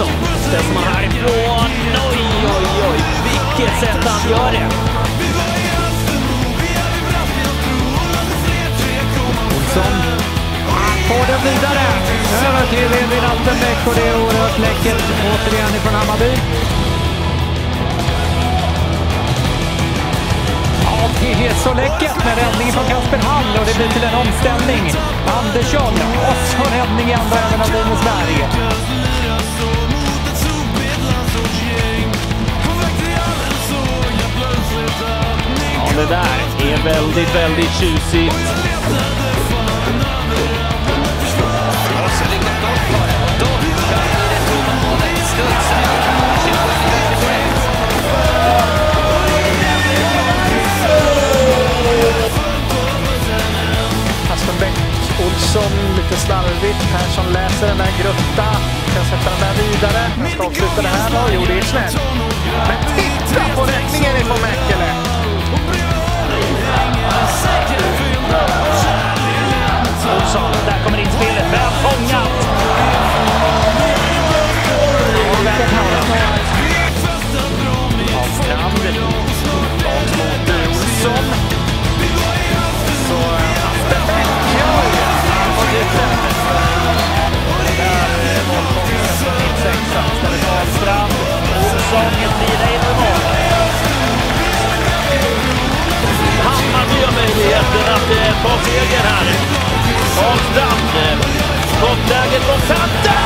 Olsson. Ställer man härifrån. Oj, oj, oj. Vilket sätt han gör det. Olsson får den vidare. Över till Edvin Altenbäck och det är oerhört läckert återigen ifrån Hammarby. Det är så läckert med räddning från Kasper Hall och det blir till en omställning. Andersson och så räddning i andra änden av Linus Berg. Det där är väldigt, väldigt tjusigt. Olsson lite slarvigt. Persson läser den där grutta. Kan sätta den där vidare. Jag ska avsluta det här då. Jo, det är snällt. Men titta straff. Olsson glider in i mål. Hammarby har möjligheten att eh, ta seger här. Karlstrand. Skottläget eh, från centern!